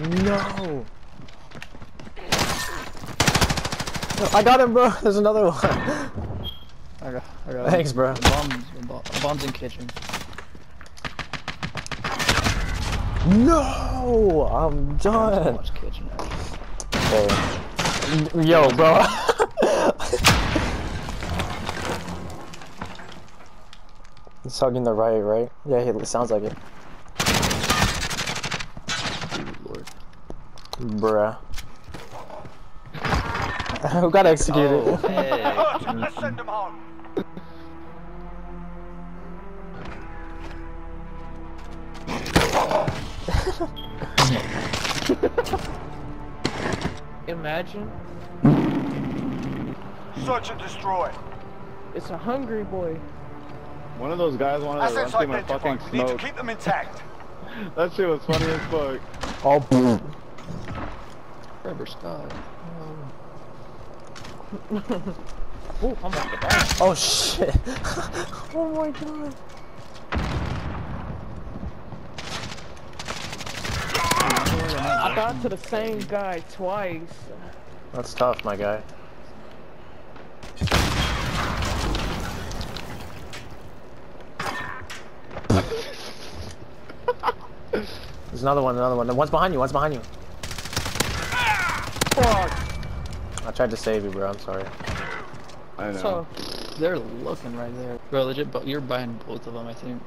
No. I got him, bro. There's another one. I got, I got Thanks, bro. Bombs, bombs in kitchen. No, I'm done. kitchen. Okay. Oh. Yo, bro. He's hugging the right, right? Yeah, it sounds like it. Bruh. Who got executed? Oh, hey. Let's send them home. Imagine Search and destroy. it's a hungry boy. One of those guys wanted to run Assets through my fucking identified. We need to keep them intact. That shit was funny as fuck. oh, boom. Trevor Scott. Oh, I'm off the back. Oh, shit. oh my god. I got to the same guy twice. That's tough, my guy. There's another one, another one. One's behind you, one's behind you. Fuck. I tried to save you, bro. I'm sorry. I know. So, They're looking right there. Bro, legit, but you're buying both of them, I think.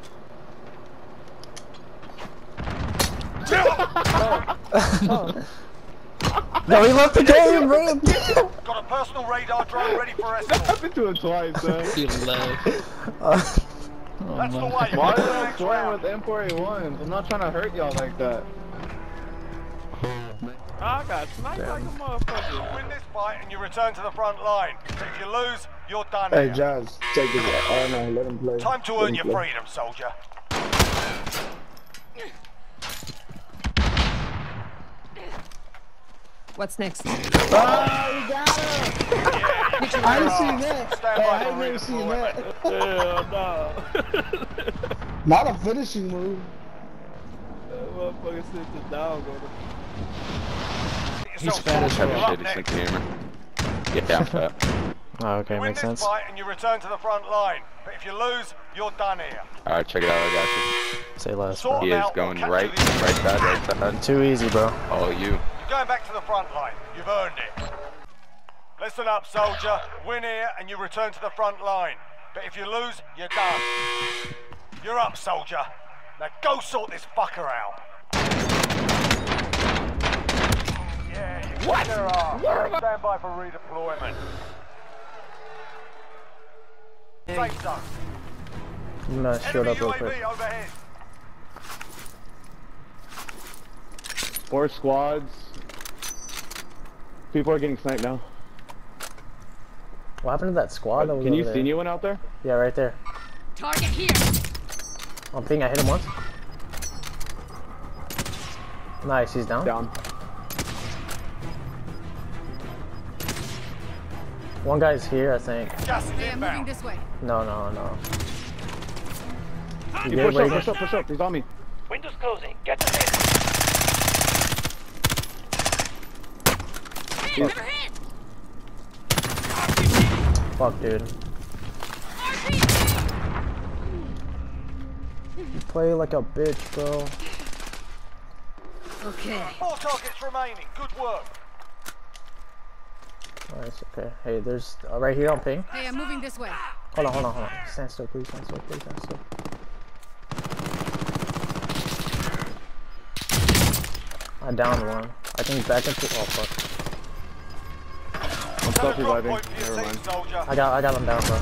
oh, No, he left the game, bro. Got a personal radar drone ready for escort. happened to him twice, man. He left. Uh, Oh, That's the my. way. Why are the I next playing round. with M4A1s? I'm not trying to hurt y'all like that. I got sniped like a motherfucker. Win this fight and you return to the front line. If you lose, you're done Hey. Jazz, take it. Oh no, let him play. Time to Let earn your play. freedom, soldier. What's next? Ah, oh, you got him! I ain't seen that. Stand Hey, I for ain't never seen that. Hell no. Not a finishing move. That motherfucker sent the dog on him. Get He's yourself fat as sorted. hell. You're Shit, it's next. the camera. Get down, fat. oh, okay, Win makes this sense. fight and you return to the front line. But if you lose, you're done here. Alright, check it out, I got you. Say less, Sort bro. He is going right, right side, right side. Too easy, bro. Oh, you. You're going back to the front line. You've earned it. Listen up, soldier. Win here and you return to the front line. But if you lose, you're done. You're up, soldier. Now go sort this fucker out. Yeah, you what? there are. Stand by for redeployment. Safe zone. I'm gonna shut up real quick. Four squads. People are getting sniped now. What happened to that squad that uh, was Can you over see there? anyone out there? Yeah, right there. Target here. On ping, I hit him once. Nice, he's down. Down. One guy's here, I think. Gas is I'm moving this way. No, no, no. You You push up, push up, push up. He's on me. Windows closing. Get to this. Hit, never hit. Fuck, dude. You play like a bitch, bro. Okay. Four targets remaining. Good work. Nice, okay. Hey, there's uh, right here on ping. Hey, I'm moving this way. Hold on, hold on, hold on. Stand still, please. Stand still, please. Stand still. I downed one. I think he's back into. Oh fuck. I'm self reviving. Point for Never mind. soldier. I got, I got him down, bro.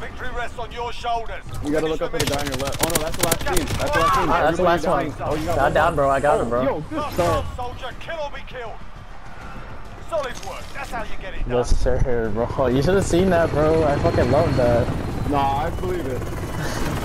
Victory rests on your shoulders. You gotta look up for the guy on your left. Oh no, that's the last team. That's the last team. Ah, that's the last Everybody one. Oh, you got Got one down, more. bro. I got him, bro. Yo, good Not start. soldier. Kill or be killed. Solid work. That's how you get it done. Yes, sir, bro. You should have seen that, bro. I fucking love that. Nah, I believe it.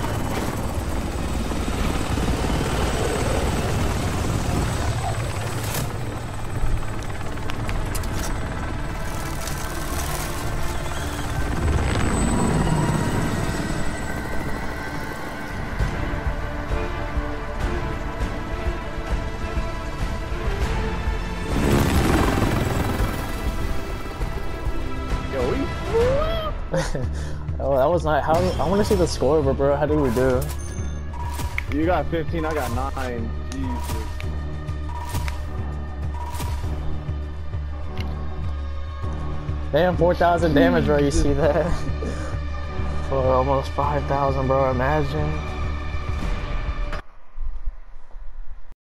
oh, that was not how. I want to see the score, but bro, how did we do? You got 15, I got 9. Jesus. Damn, 4,000 damage, bro. You see that? For almost 5,000, bro. Imagine.